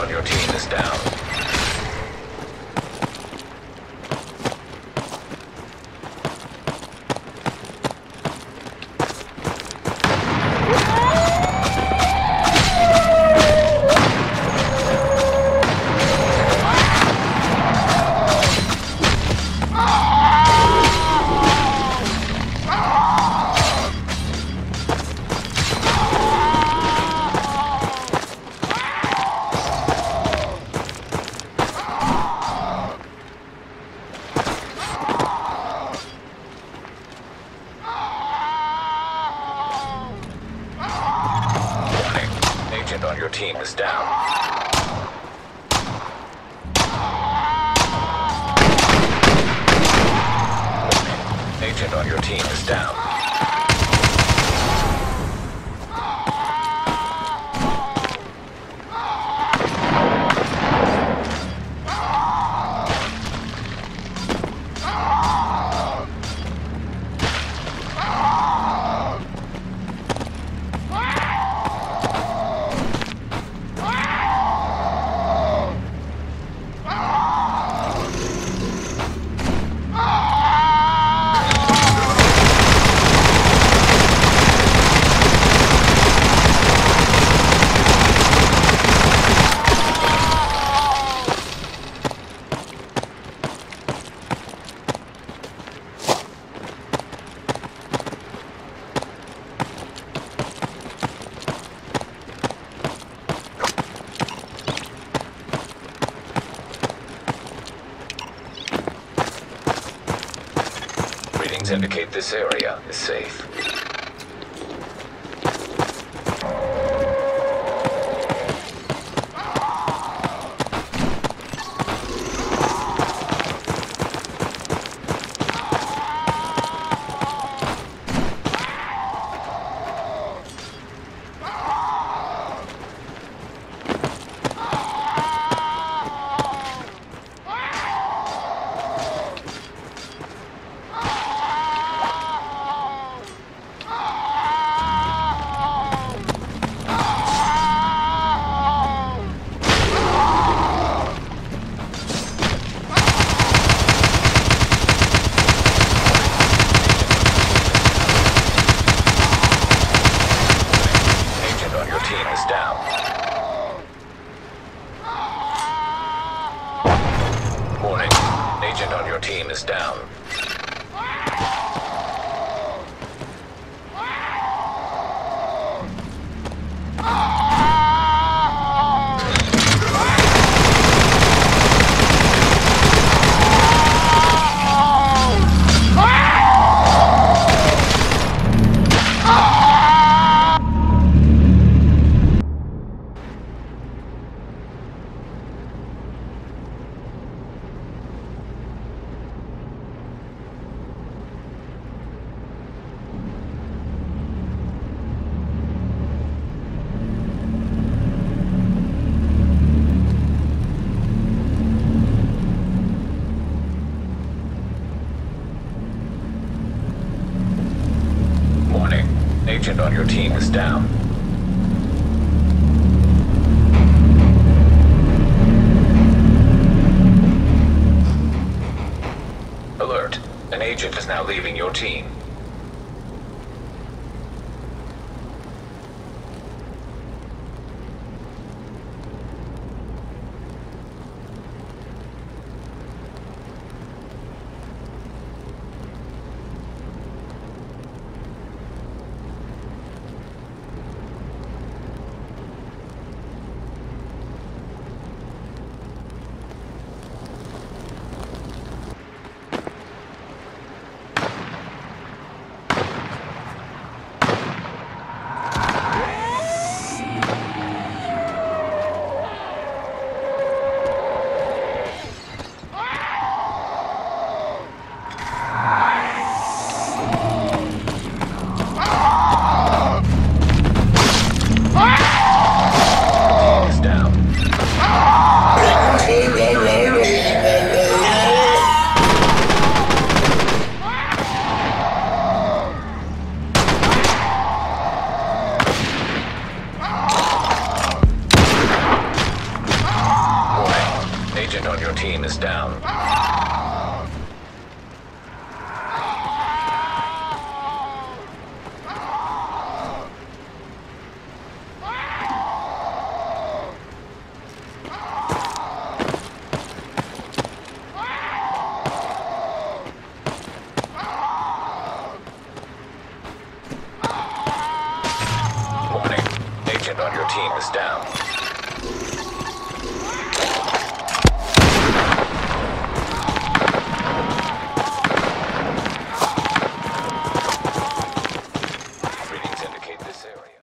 on your team is down. Team is down. Agent on your team is down. Readings indicate this area is safe. Agent on your team is down. Warning. Agent on your team is down. On your team is down. Alert. An agent is now leaving your. Team team is down. Warning. Agent on your team is down.